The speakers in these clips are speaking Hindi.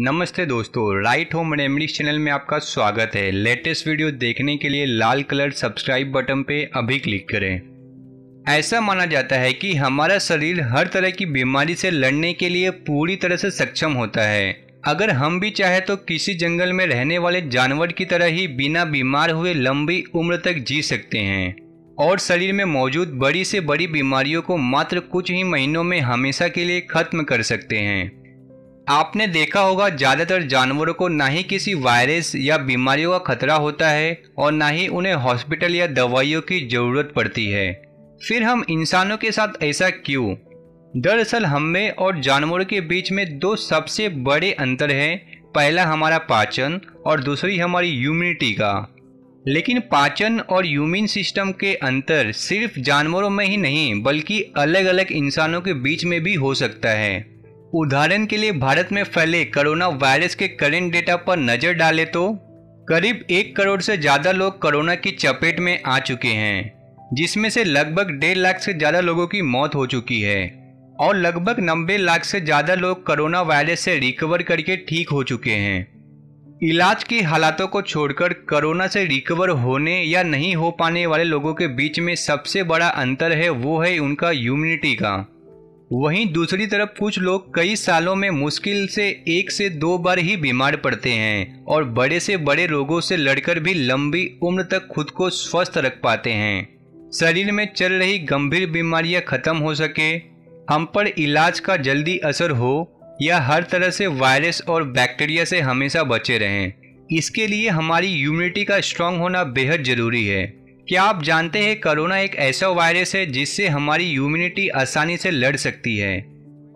नमस्ते दोस्तों राइट होम रेमडीज चैनल में आपका स्वागत है। लेटेस्ट वीडियो देखने के लिए लाल कलर सब्सक्राइब बटन पे अभी क्लिक करें। ऐसा माना जाता है कि हमारा शरीर हर तरह की बीमारी से लड़ने के लिए पूरी तरह से सक्षम होता है। अगर हम भी चाहे तो किसी जंगल में रहने वाले जानवर की तरह ही बिना बीमार हुए लंबी उम्र तक जी सकते हैं। और शरीर में मौजूद बड़ी से बड़ी बीमारियों को मात्र कुछ ही महीनों में हमेशा के लिए खत्म कर सकते हैं। आपने देखा होगा, ज़्यादातर जानवरों को ना ही किसी वायरस या बीमारियों का खतरा होता है और ना ही उन्हें हॉस्पिटल या दवाइयों की ज़रूरत पड़ती है। फिर हम इंसानों के साथ ऐसा क्यों? दरअसल हम में और जानवरों के बीच में दो सबसे बड़े अंतर हैं। पहला हमारा पाचन और दूसरी हमारी ह्यूमिनिटी का। लेकिन पाचन और ह्यूमिन सिस्टम के अंतर सिर्फ़ जानवरों में ही नहीं, बल्कि अलग अलग इंसानों के बीच में भी हो सकता है। उदाहरण के लिए भारत में फैले कोरोना वायरस के करेंट डेटा पर नज़र डालें तो करीब एक करोड़ से ज़्यादा लोग कोरोना की चपेट में आ चुके हैं, जिसमें से लगभग डेढ़ लाख से ज़्यादा लोगों की मौत हो चुकी है और लगभग नब्बे लाख से ज़्यादा लोग कोरोना वायरस से रिकवर करके ठीक हो चुके हैं। इलाज की हालातों को छोड़कर कोरोना से रिकवर होने या नहीं हो पाने वाले लोगों के बीच में सबसे बड़ा अंतर है, वो है उनका ह्यूमिनिटी का। वहीं दूसरी तरफ़ कुछ लोग कई सालों में मुश्किल से एक से दो बार ही बीमार पड़ते हैं और बड़े से बड़े रोगों से लड़कर भी लंबी उम्र तक खुद को स्वस्थ रख पाते हैं। शरीर में चल रही गंभीर बीमारियाँ खत्म हो सके, हम पर इलाज का जल्दी असर हो, या हर तरह से वायरस और बैक्टीरिया से हमेशा बचे रहें। इसके लिए हमारी इम्यूनिटी का स्ट्रांग होना बेहद ज़रूरी है। क्या आप जानते हैं कोरोना एक ऐसा वायरस है जिससे हमारी इम्यूनिटी आसानी से लड़ सकती है?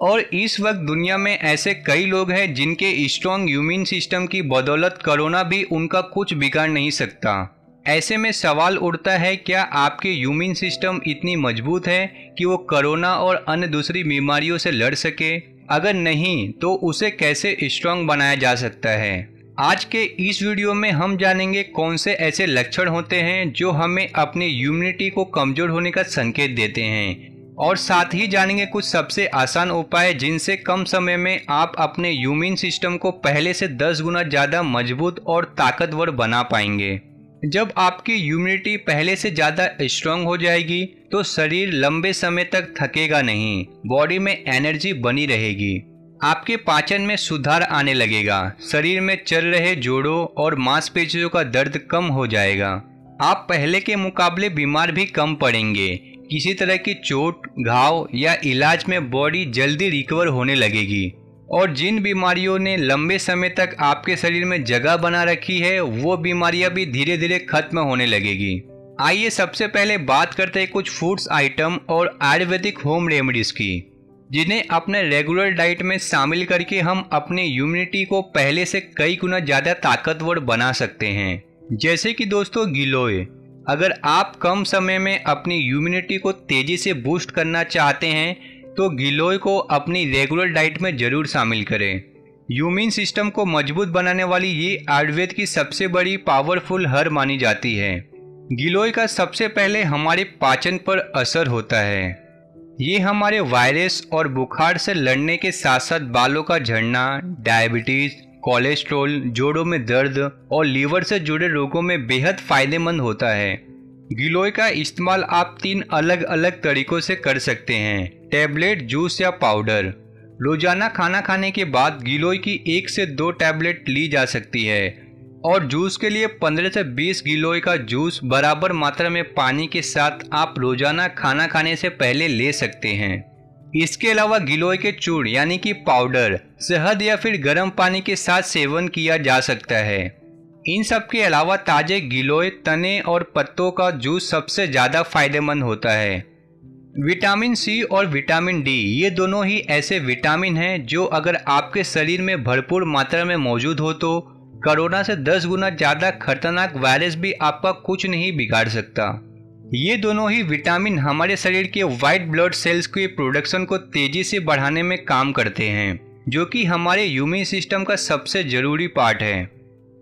और इस वक्त दुनिया में ऐसे कई लोग हैं जिनके स्ट्रॉन्ग इम्यून सिस्टम की बदौलत कोरोना भी उनका कुछ बिगाड़ नहीं सकता। ऐसे में सवाल उठता है, क्या आपके ह्यूमन सिस्टम इतनी मज़बूत है कि वो कोरोना और अन्य दूसरी बीमारियों से लड़ सके? अगर नहीं तो उसे कैसे स्ट्रांग बनाया जा सकता है? आज के इस वीडियो में हम जानेंगे कौन से ऐसे लक्षण होते हैं जो हमें अपनी इम्यूनिटी को कमज़ोर होने का संकेत देते हैं। और साथ ही जानेंगे कुछ सबसे आसान उपाय जिनसे कम समय में आप अपने ह्यूमन सिस्टम को पहले से 10 गुना ज़्यादा मज़बूत और ताकतवर बना पाएँगे। जब आपकी इम्यूनिटी पहले से ज़्यादा स्ट्रांग हो जाएगी तो शरीर लंबे समय तक थकेगा नहीं बॉडी में एनर्जी बनी रहेगी। आपके पाचन में सुधार आने लगेगा। शरीर में चल रहे जोड़ों और मांसपेशियों का दर्द कम हो जाएगा। आप पहले के मुकाबले बीमार भी कम पड़ेंगे। किसी तरह की चोट, घाव या इलाज में बॉडी जल्दी रिकवर होने लगेगी। और जिन बीमारियों ने लंबे समय तक आपके शरीर में जगह बना रखी है, वो बीमारियाँ भी धीरे धीरे खत्म होने लगेगी। आइए सबसे पहले बात करते हैं कुछ फूड्स आइटम और आयुर्वेदिक होम रेमेडीज की। जिन्हें अपने रेगुलर डाइट में शामिल करके हम अपने इम्यूनिटी को पहले से कई गुना ज़्यादा ताकतवर बना सकते हैं। जैसे कि दोस्तों गिलोय, अगर आप कम समय में अपनी इम्यूनिटी को तेज़ी से बूस्ट करना चाहते हैं तो गिलोय को अपनी रेगुलर डाइट में ज़रूर शामिल करें। ह्यूमिन सिस्टम को मज़बूत बनाने वाली ये आयुर्वेद की सबसे बड़ी पावरफुल हर मानी जाती है। गिलोय का सबसे पहले हमारे पाचन पर असर होता है। ये हमारे वायरस और बुखार से लड़ने के साथ साथ बालों का झड़ना डायबिटीज़ कोलेस्ट्रॉल जोड़ों में दर्द और लीवर से जुड़े रोगों में बेहद फ़ायदेमंद होता है। गिलोय का इस्तेमाल आप तीन अलग अलग तरीकों से कर सकते हैं। टैबलेट जूस या पाउडर रोज़ाना खाना खाने के बाद गिलोय की एक से दो टैबलेट ली जा सकती है। और जूस के लिए 15 से 20 गिलोय का जूस बराबर मात्रा में पानी के साथ आप रोज़ाना खाना खाने से पहले ले सकते हैं। इसके अलावा गिलोय के चूड़ यानी कि पाउडर, शहद या फिर गर्म पानी के साथ सेवन किया जा सकता है। इन सब के अलावा ताजे गिलोय, तने और पत्तों का जूस सबसे ज़्यादा फ़ायदेमंद होता है। विटामिन सी और विटामिन डी, ये दोनों ही ऐसे विटामिन हैं जो अगर आपके शरीर में भरपूर मात्रा में मौजूद हो तो कोरोना से 10 गुना ज़्यादा खतरनाक वायरस भी आपका कुछ नहीं बिगाड़ सकता। ये दोनों ही विटामिन हमारे शरीर के वाइट ब्लड सेल्स के प्रोडक्शन को तेज़ी से बढ़ाने में काम करते हैं, जो कि हमारे ह्यूमन सिस्टम का सबसे ज़रूरी पार्ट है।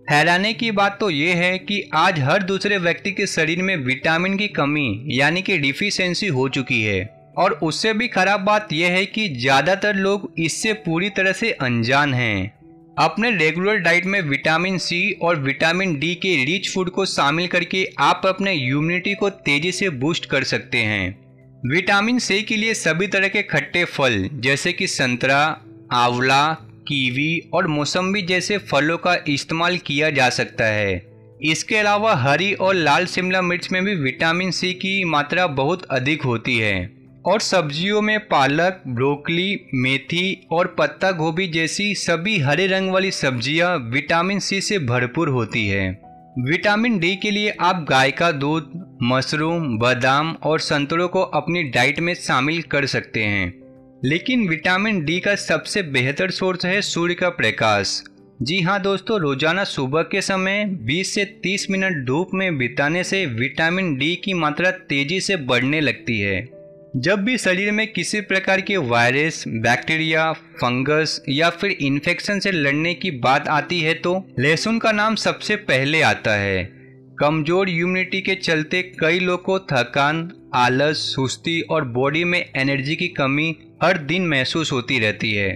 हैरानी की बात तो ये है कि आज हर दूसरे व्यक्ति के शरीर में विटामिन की कमी, यानी कि डिफिशेंसी हो चुकी है। और उससे भी खराब बात यह है कि ज़्यादातर लोग इससे पूरी तरह से अनजान हैं। अपने रेगुलर डाइट में विटामिन सी और विटामिन डी के रिच फ़ूड को शामिल करके आप अपने इम्यूनिटी को तेज़ी से बूस्ट कर सकते हैं। विटामिन सी के लिए सभी तरह के खट्टे फल, जैसे कि संतरा, आंवला, कीवी और मौसम्बी जैसे फलों का इस्तेमाल किया जा सकता है। इसके अलावा हरी और लाल शिमला मिर्च में भी विटामिन सी की मात्रा बहुत अधिक होती है। और सब्जियों में पालक, ब्रोकली, मेथी और पत्ता गोभी जैसी सभी हरे रंग वाली सब्ज़ियाँ विटामिन सी से भरपूर होती है। विटामिन डी के लिए आप गाय का दूध, मशरूम, बादाम और संतरों को अपनी डाइट में शामिल कर सकते हैं। लेकिन विटामिन डी का सबसे बेहतर सोर्स है सूर्य का प्रकाश। जी हाँ दोस्तों, रोज़ाना सुबह के समय 20 से 30 मिनट धूप में बिताने से विटामिन डी की मात्रा तेज़ी से बढ़ने लगती है। जब भी शरीर में किसी प्रकार के वायरस, बैक्टीरिया, फंगस या फिर इन्फेक्शन से लड़ने की बात आती है तो लहसुन का नाम सबसे पहले आता है। कमज़ोर इम्यूनिटी के चलते कई लोग को थकान, आलस, सुस्ती और बॉडी में एनर्जी की कमी हर दिन महसूस होती रहती है।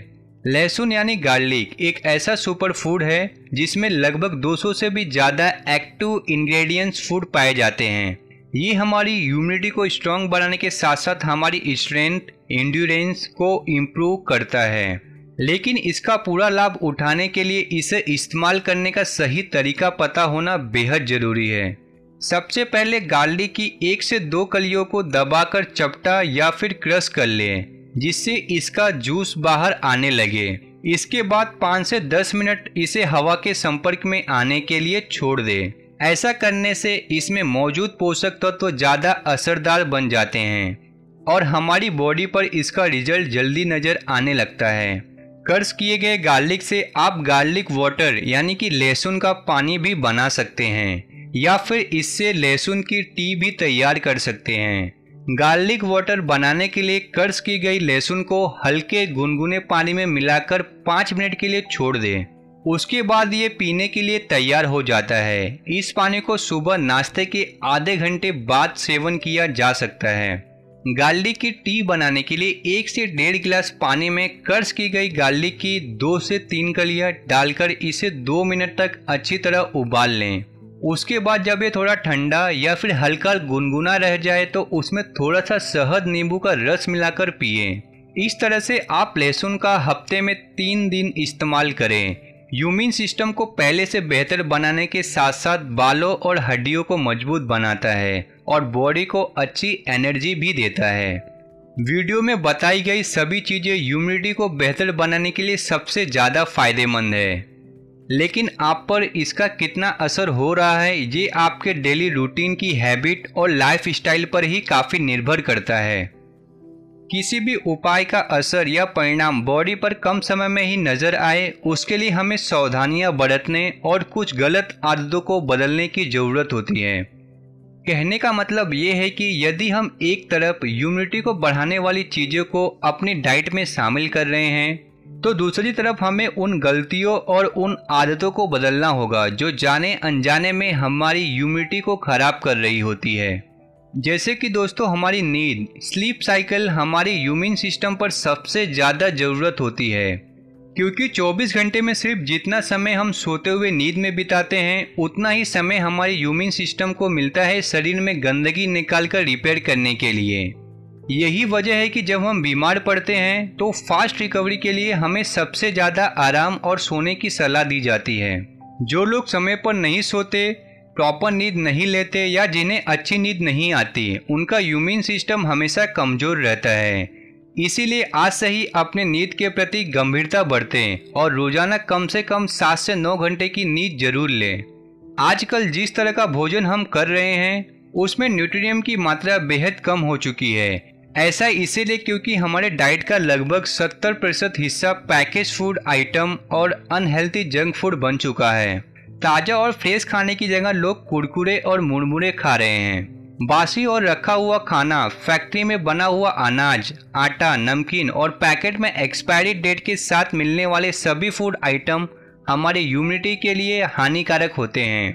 लहसुन यानी गार्लिक एक ऐसा सुपर फ़ूड है जिसमें लगभग 200 से भी ज़्यादा एक्टिव इंग्रेडिएंट्स फ़ूड पाए जाते हैं। ये हमारी इम्यूनिटी को स्ट्रांग बनाने के साथ साथ हमारी स्ट्रेंथ इंड्योरेंस को इम्प्रूव करता है। लेकिन इसका पूरा लाभ उठाने के लिए इसे इस्तेमाल करने का सही तरीका पता होना बेहद ज़रूरी है। सबसे पहले गार्लिक की एक से दो कलियों को दबाकर चपटा या फिर क्रश कर लें, जिससे इसका जूस बाहर आने लगे। इसके बाद पाँच से दस मिनट इसे हवा के संपर्क में आने के लिए छोड़ दें। ऐसा करने से इसमें मौजूद पोषक तत्व तो ज़्यादा असरदार बन जाते हैं और हमारी बॉडी पर इसका रिज़ल्ट जल्दी नज़र आने लगता है। कर्ज किए गए गार्लिक से आप गार्लिक वाटर यानी कि लहसुन का पानी भी बना सकते हैं या फिर इससे लहसुन की टी भी तैयार कर सकते हैं। गार्लिक वाटर बनाने के लिए कर्ज की गई लहसुन को हल्के गुनगुने पानी में मिलाकर पाँच मिनट के लिए छोड़ दें। उसके बाद ये पीने के लिए तैयार हो जाता है। इस पानी को सुबह नाश्ते के आधे घंटे बाद सेवन किया जा सकता है। गार्लिक की टी बनाने के लिए एक से डेढ़ गिलास पानी में कर्ज की गई गार्लिक की दो से तीन कलियाँ डालकर इसे दो मिनट तक अच्छी तरह उबाल लें। उसके बाद जब ये थोड़ा ठंडा या फिर हल्का गुनगुना रह जाए तो उसमें थोड़ा सा शहद नींबू का रस मिलाकर पिए। इस तरह से आप लहसुन का हफ़्ते में तीन दिन इस्तेमाल करें। यूमिन सिस्टम को पहले से बेहतर बनाने के साथ साथ बालों और हड्डियों को मज़बूत बनाता है और बॉडी को अच्छी एनर्जी भी देता है। वीडियो में बताई गई सभी चीज़ें ह्यूमिडिटी को बेहतर बनाने के लिए सबसे ज़्यादा फ़ायदेमंद है। लेकिन आप पर इसका कितना असर हो रहा है, ये आपके डेली रूटीन की हैबिट और लाइफ स्टाइल पर ही काफ़ी निर्भर करता है। किसी भी उपाय का असर या परिणाम बॉडी पर कम समय में ही नज़र आए, उसके लिए हमें सावधानियाँ बरतने और कुछ गलत आदतों को बदलने की ज़रूरत होती है। कहने का मतलब ये है कि यदि हम एक तरफ़ इम्यूनिटी को बढ़ाने वाली चीज़ों को अपनी डाइट में शामिल कर रहे हैं तो दूसरी तरफ़ हमें उन गलतियों और उन आदतों को बदलना होगा, जो जाने अनजाने में हमारी इम्यूनिटी को खराब कर रही होती है। जैसे कि दोस्तों, हमारी नींद, स्लीप साइकिल हमारी ह्यूमन सिस्टम पर सबसे ज़्यादा ज़रूरत होती है। क्योंकि 24 घंटे में सिर्फ़ जितना समय हम सोते हुए नींद में बिताते हैं, उतना ही समय हमारे ह्यूमन सिस्टम को मिलता है शरीर में गंदगी निकाल कर रिपेयर करने के लिए। यही वजह है कि जब हम बीमार पड़ते हैं तो फास्ट रिकवरी के लिए हमें सबसे ज़्यादा आराम और सोने की सलाह दी जाती है। जो लोग समय पर नहीं सोते प्रॉपर नींद नहीं लेते या जिन्हें अच्छी नींद नहीं आती, उनका यूमिन सिस्टम हमेशा कमज़ोर रहता है। इसीलिए आज से ही अपने नींद के प्रति गंभीरता बढ़तें और रोज़ाना कम से कम सात से नौ घंटे की नींद ज़रूर लें। आजकल जिस तरह का भोजन हम कर रहे हैं, उसमें न्यूट्रियम की मात्रा बेहद कम हो चुकी है। ऐसा इसीलिए क्योंकि हमारे डाइट का लगभग 70 प्रतिशत हिस्सा पैकेज फ़ूड आइटम और अनहेल्थी जंक फ़ूड बन चुका है। ताज़ा और फ्रेश खाने की जगह लोग कुरकुरे और मुरमुरे खा रहे हैं। बासी और रखा हुआ खाना, फैक्ट्री में बना हुआ अनाज, आटा, नमकीन और पैकेट में एक्सपायरी डेट के साथ मिलने वाले सभी फ़ूड आइटम हमारे ह्यूमिडिटी के लिए हानिकारक होते हैं।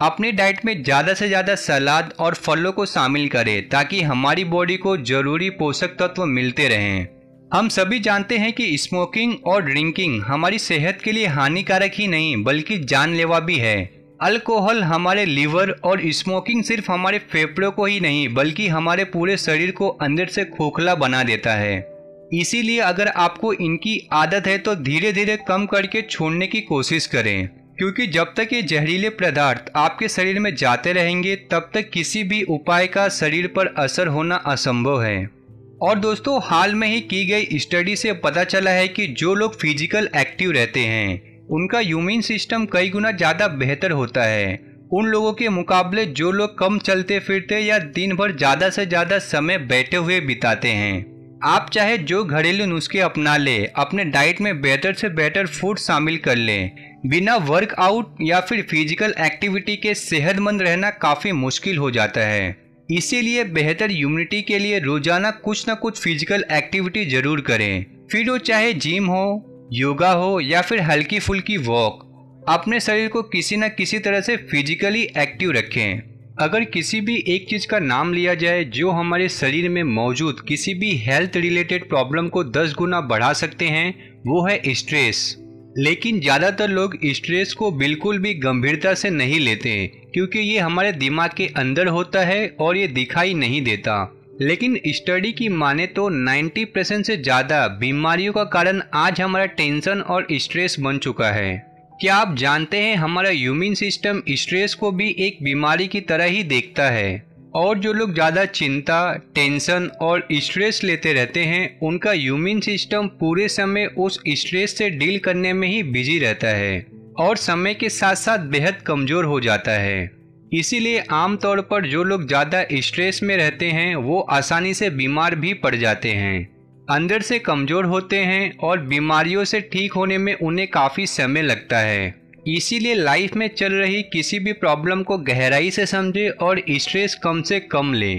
अपनी डाइट में ज़्यादा से ज़्यादा सलाद और फलों को शामिल करें ताकि हमारी बॉडी को ज़रूरी पोषक तत्व मिलते रहें। हम सभी जानते हैं कि स्मोकिंग और ड्रिंकिंग हमारी सेहत के लिए हानिकारक ही नहीं, बल्कि जानलेवा भी है। अल्कोहल हमारे लीवर और स्मोकिंग सिर्फ़ हमारे फेफड़ों को ही नहीं, बल्कि हमारे पूरे शरीर को अंदर से खोखला बना देता है। इसीलिए अगर आपको इनकी आदत है तो धीरे धीरे कम करके छोड़ने की कोशिश करें। क्योंकि जब तक ये जहरीले पदार्थ आपके शरीर में जाते रहेंगे, तब तक किसी भी उपाय का शरीर पर असर होना असंभव है। और दोस्तों, हाल में ही की गई स्टडी से पता चला है कि जो लोग फ़िज़िकल एक्टिव रहते हैं, उनका ह्यूमन सिस्टम कई गुना ज़्यादा बेहतर होता है। उन लोगों के मुकाबले जो लोग कम चलते फिरते या दिन भर ज़्यादा से ज़्यादा समय बैठे हुए बिताते हैं। आप चाहे जो घरेलू नुस्खे अपना ले, अपने डाइट में बेहतर से बेहतर फ़ूड शामिल कर लें। बिना वर्कआउट या फिर फ़िज़िकल एक्टिविटी के सेहतमंद रहना काफ़ी मुश्किल हो जाता है। इसीलिए बेहतर इम्यूनिटी के लिए रोज़ाना कुछ न कुछ फ़िज़िकल एक्टिविटी ज़रूर करें। फिर वो चाहे जिम हो योगा हो या फिर हल्की फुल्की वॉक अपने शरीर को किसी न किसी तरह से फिजिकली एक्टिव रखें। अगर किसी भी एक चीज़ का नाम लिया जाए जो हमारे शरीर में मौजूद किसी भी हेल्थ रिलेटेड प्रॉब्लम को 10 गुना बढ़ा सकते हैं, वो है स्ट्रेस लेकिन ज़्यादातर लोग स्ट्रेस को बिल्कुल भी गंभीरता से नहीं लेते क्योंकि ये हमारे दिमाग के अंदर होता है और ये दिखाई नहीं देता। लेकिन स्टडी की माने तो 90 परसेंट से ज़्यादा बीमारियों का कारण आज हमारा टेंशन और स्ट्रेस बन चुका है। क्या आप जानते हैं हमारा ह्यूमन सिस्टम स्ट्रेस को भी एक बीमारी की तरह ही देखता है? और जो लोग ज़्यादा चिंता, टेंशन और स्ट्रेस लेते रहते हैं, उनका ह्यूमन सिस्टम पूरे समय उस स्ट्रेस से डील करने में ही बिज़ी रहता है और समय के साथ साथ बेहद कमज़ोर हो जाता है। इसीलिए आमतौर पर जो लोग ज़्यादा स्ट्रेस में रहते हैं, वो आसानी से बीमार भी पड़ जाते हैं। अंदर से कमज़ोर होते हैं और बीमारियों से ठीक होने में उन्हें काफ़ी समय लगता है। इसीलिए लाइफ में चल रही किसी भी प्रॉब्लम को गहराई से समझे और स्ट्रेस कम से कम ले।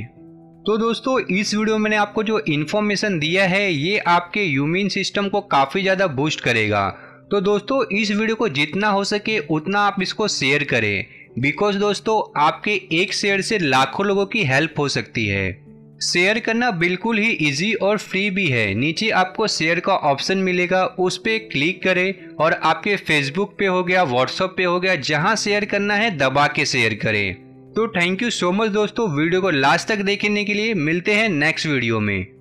तो दोस्तों, इस वीडियो में मैंने आपको जो इन्फॉर्मेशन दिया है, ये आपके ह्यूमन सिस्टम को काफ़ी ज़्यादा बूस्ट करेगा। तो दोस्तों, इस वीडियो को जितना हो सके उतना आप इसको शेयर करें। बिकॉज़ दोस्तों, आपके एक शेयर से लाखों लोगों की हेल्प हो सकती है। शेयर करना बिल्कुल ही इजी और फ्री भी है। नीचे आपको शेयर का ऑप्शन मिलेगा, उस पर क्लिक करें और आपके फेसबुक पे हो गया व्हाट्सएप पे हो गया, जहाँ शेयर करना है, दबा के शेयर करें। तो थैंक यू सो मच दोस्तों, वीडियो को लास्ट तक देखने के लिए मिलते हैं नेक्स्ट वीडियो में।